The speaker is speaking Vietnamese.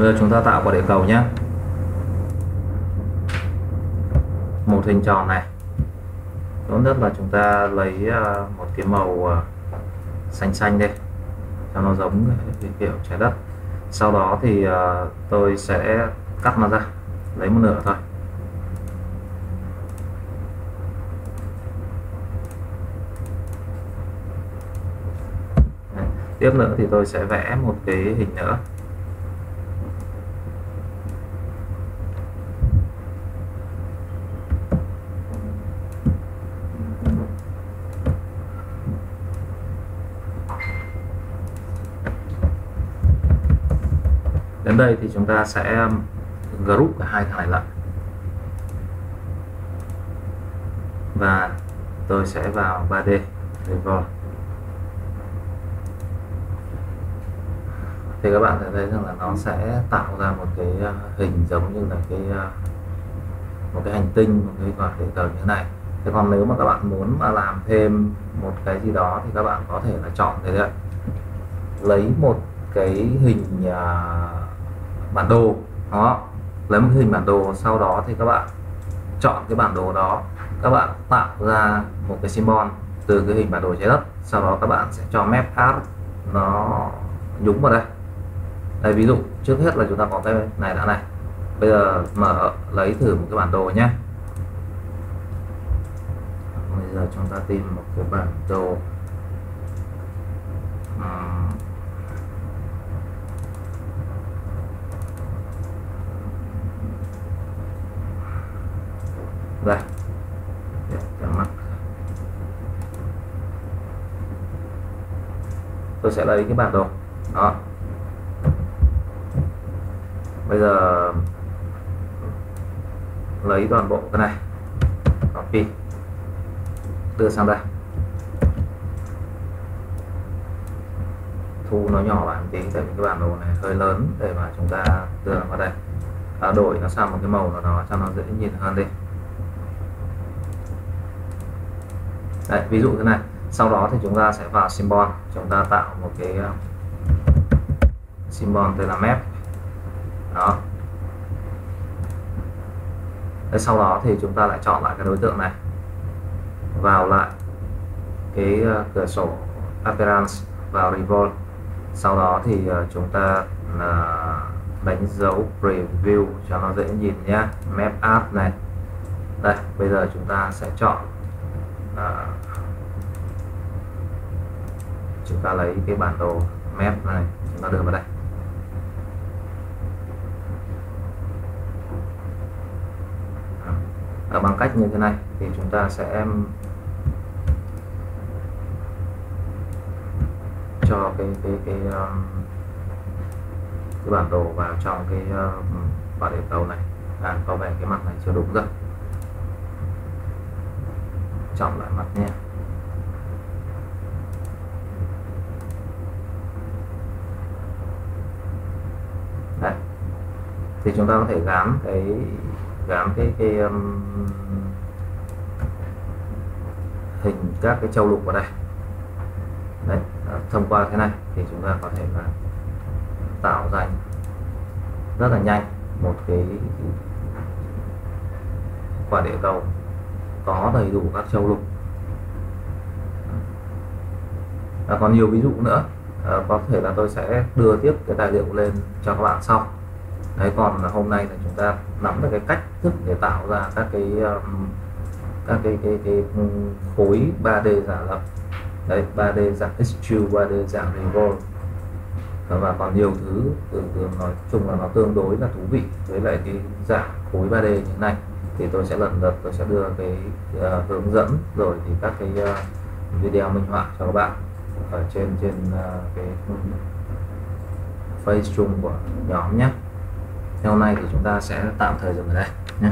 bây giờ chúng ta tạo quả địa cầu nhé một hình tròn này. Tốt nhất là chúng ta lấy à, một cái màu à, xanh xanh đây, cho nó giống cái kiểu trái đất. Sau đó thì à, tôi sẽ cắt nó ra, lấy một nửa thôi. Tiếp nữa thì tôi sẽ vẽ một cái hình nữa. Đến đây thì chúng ta sẽ um, group cả hai thải này lại và tôi sẽ vào 3D Revolve. Thì các bạn sẽ thấy rằng là nó sẽ tạo ra một cái uh, hình giống như là cái uh, một cái hành tinh một cái quả địa cầu như thế này. Thế còn nếu mà các bạn muốn mà làm thêm một cái gì đó thì các bạn có thể là chọn thế đấy lấy một cái hình uh, bản đồ. Đó. Lấy một cái hình bản đồ, sau đó thì các bạn chọn cái bản đồ đó. Các bạn tạo ra một cái symbol từ cái hình bản đồ trái đất. Sau đó các bạn sẽ cho map art nó nhúng vào đây. Đây, ví dụ, trước hết là chúng ta có cái này đã này. Bây giờ mở lấy thử một cái bản đồ nhé. Bây giờ chúng ta tìm một cái bản đồ. Đây. Để mắt tôi sẽ lấy cái bản đồ đó. Bây giờ lấy toàn bộ cái này. Copy. Đưa sang đây. Thu nó nhỏ lại một tí tại vì cái bản đồ này hơi lớn để mà chúng ta đưa nó vào đây. À, đổi nó sang một cái màu nào đó cho nó dễ nhìn hơn đi. Đấy, ví dụ thế này. Sau đó thì chúng ta sẽ vào symbol. Chúng ta tạo một cái ờ, symbol tên là map. Đó. Đấy, sau đó thì chúng ta lại chọn lại cái đối tượng này. Vào lại cái uh, cửa sổ appearance vào revolve sau đó thì uh, chúng ta uh, đánh dấu preview cho nó dễ nhìn nhé map app này. Đây bây giờ chúng ta sẽ chọn chúng ta lấy cái bản đồ map này chúng ta đưa vào đây. À, bằng cách như thế này thì chúng ta sẽ cho cái cái cái um, cái bản đồ vào trong cái um, uh, bản địa cầu này. À, có vẻ cái mặt này chưa đúng rồi. Chọn lại mặt nha Đấy thì chúng ta có thể gán cái gán cái cái um, hình các cái châu lục vào đây. Đấy, à, thông qua thế này thì chúng ta có thể là tạo ra rất là nhanh một cái quả địa cầu có đầy đủ các châu lục. À, còn nhiều ví dụ nữa. À, có thể là tôi sẽ đưa tiếp cái tài liệu lên cho các bạn sau đấy còn là hôm nay là chúng ta nắm được cái cách thức để tạo ra các cái um, các cái cái, cái khối 3D giả lập. Đấy 3D dạng extrude 3D dạng revolve và còn nhiều thứ từ từ nói chung là nó tương đối là thú vị với lại cái dạng khối 3D như thế này. Thì tôi sẽ lần lượt tôi sẽ đưa cái uh, hướng dẫn rồi thì các cái uh, video minh họa cho các bạn ở trên trên uh, cái face chung của nhóm nhé hôm nay thì chúng ta sẽ tạm thời dừng ở đây nhé.